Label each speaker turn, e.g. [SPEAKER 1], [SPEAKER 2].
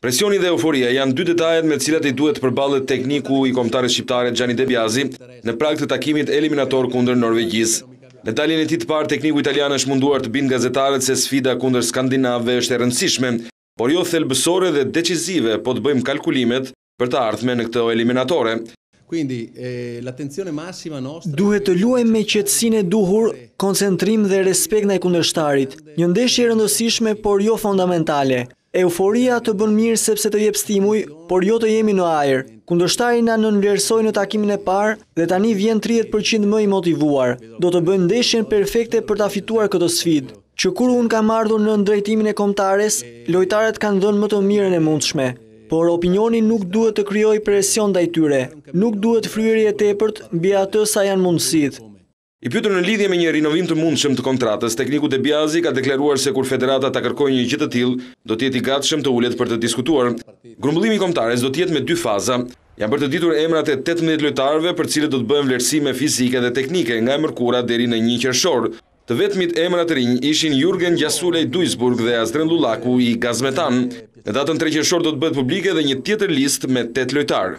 [SPEAKER 1] Presioni dhe euforia janë dy detajet me cilat i duhet të përballet tekniku i kombëtares shqiptare Gianni De Biasi në prag të takimit eliminator kundër Norvegjisë. Në daljen e tij të parë tekniku italian është munduar të bindë gazetarët se sfida kundër skandinavëve është e rëndësishme, por jo thelbësore dhe decizive po të bëjmë kalkulimet, për të ardhmen në këto eliminatore.
[SPEAKER 2] Duhet të luajmë me qetësinë e duhur, koncentrim dhe respekt ndaj kundërshtarit. Një ndeshje e rëndësishme, por jo fondamentale. Euforia të bën mirë sepse të jep stimuj, por jo të jemi në ajër. Kundërshtari na nënvlerësoi në takimin e parë dhe tani vjen tridhjetë për qind më i motivuar. Do të bëjmë ndeshjen perfekte për ta fituar këtë sfidë. Që kur unë kam ardhur nën drejtimin e Kombëtares, lojtarët kanë dhënë më të mirën e mundshme. Por opinioni nuk duhet të krijojë presion ndaj tyre, nuk duhet fryrje e tepërt mbi atë sa janë mundësitë.
[SPEAKER 1] I pyetur në lidhje me një rinovim të mundshëm të kontratës, tekniku De Biasi ka deklaruar se kur federata ta kërkojë një gjë të tillë, do të jetë i gatshëm të ulet për të diskutuar. Grumbullimi i Kombëtares do të jetë me dy faza. Janë bërë të ditur emrat e tetëmbëdhjetë lojtarëve për cilët do të bëhen vlerësime fizike dhe teknike nga e mërkura deri në një qershor, Të vetmit emra të rinj ishin Jurgen Gjasula i Duisburg dhe Azdren Lullaku i Gaz Metan. Në datën tre qershor do të bëhet publike dhe një tjetër listë me tetë lojtarë.